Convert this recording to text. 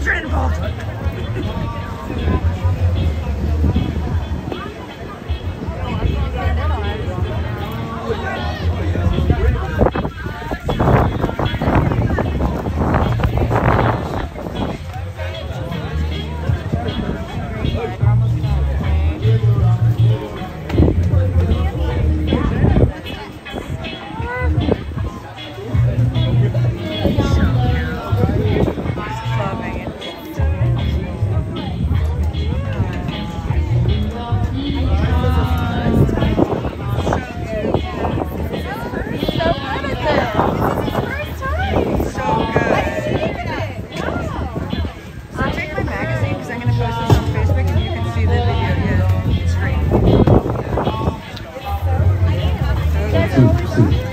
children involved. I And.